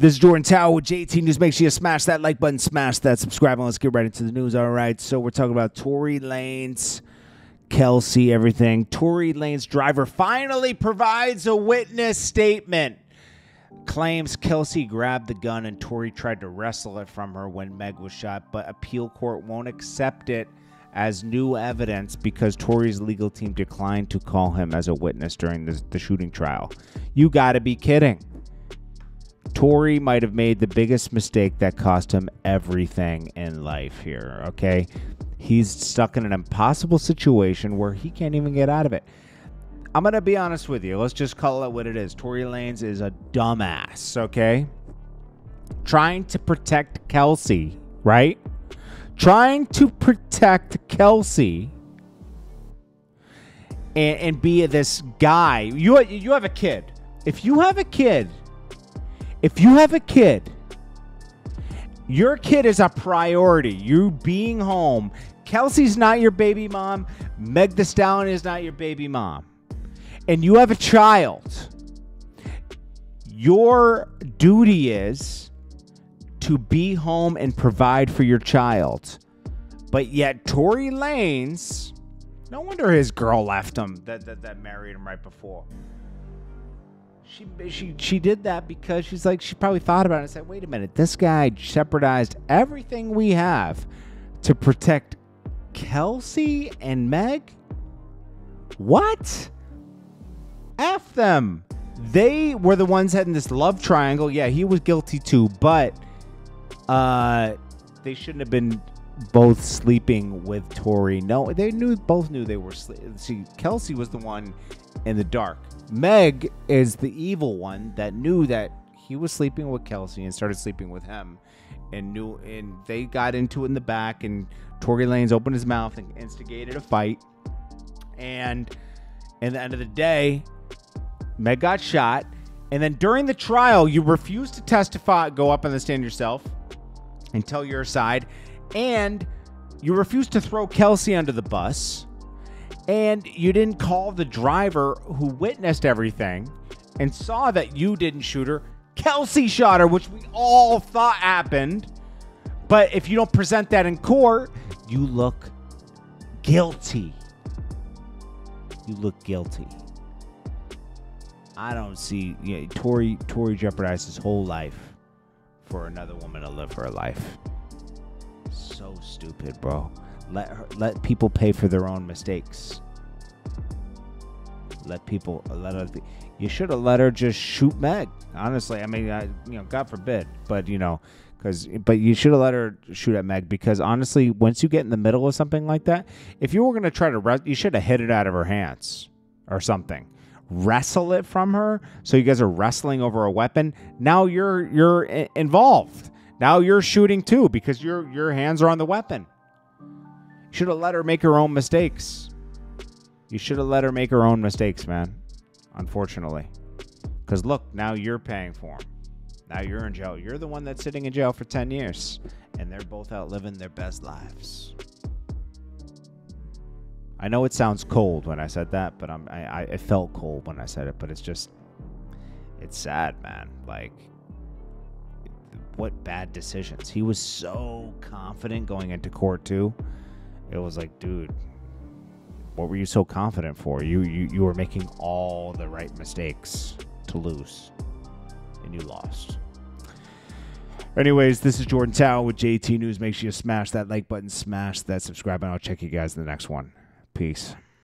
This is Jordan Tower with JT News. Make sure you smash that like button, smash that subscribe, and let's get right into the news. All right, so we're talking about Tory Lanez, Kelsey, everything. Tory Lanez driver finally provides a witness statement. Claims Kelsey grabbed the gun and Tory tried to wrestle it from her when Meg was shot, but appeal court won't accept it as new evidence because Tory's legal team declined to call him as a witness during the, the shooting trial. You gotta be kidding. Tory might have made the biggest mistake that cost him everything in life here, okay? He's stuck in an impossible situation where he can't even get out of it. I'm going to be honest with you. Let's just call it what it is. Tory Lanez is a dumbass, okay? Trying to protect Kelsey, right? Trying to protect Kelsey and, and be this guy. You, you have a kid. If you have a kid if you have a kid, your kid is a priority. You being home. Kelsey's not your baby mom. Meg the Stallion is not your baby mom. And you have a child. Your duty is to be home and provide for your child. But yet, Tory Lanez, no wonder his girl left him that, that, that married him right before. She, she she did that because she's like she probably thought about it and said, "Wait a minute, this guy jeopardized everything we have to protect Kelsey and Meg. What? F them. They were the ones having this love triangle. Yeah, he was guilty too, but uh, they shouldn't have been both sleeping with Tory. No, they knew both knew they were. sleeping. See, Kelsey was the one in the dark. Meg is the evil one that knew that he was sleeping with Kelsey and started sleeping with him, and knew. And they got into it in the back, and Tory Lanez opened his mouth and instigated a fight. And at the end of the day, Meg got shot. And then during the trial, you refused to testify, go up on the stand yourself and tell your side. And you refused to throw Kelsey under the bus and you didn't call the driver who witnessed everything and saw that you didn't shoot her. Kelsey shot her, which we all thought happened. But if you don't present that in court, you look guilty. You look guilty. I don't see. Yeah, Tory Tory jeopardized his whole life for another woman to live her life. So stupid, bro. Let her, let people pay for their own mistakes. Let people let her. You should have let her just shoot Meg. Honestly, I mean, I, you know, God forbid, but you know, because but you should have let her shoot at Meg because honestly, once you get in the middle of something like that, if you were gonna try to, re- you should have hit it out of her hands or something. Wrestle it from her, so you guys are wrestling over a weapon. Now you're you're involved. Now you're shooting too because your your hands are on the weapon. You should have let her make her own mistakes. You should have let her make her own mistakes, man. Unfortunately. Because look, now you're paying for them. Now you're in jail. You're the one that's sitting in jail for 10 years. And they're both out living their best lives. I know it sounds cold when I said that, but I'm, I, I, it felt cold when I said it, but it's just, it's sad, man. Like, what bad decisions. He was so confident going into court, too it was like, dude, what were you so confident for? You you you were making all the right mistakes to lose, and you lost. Anyways, this is Jordan Tower with JT News. Make sure you smash that like button, smash that subscribe, and I'll check you guys in the next one. Peace.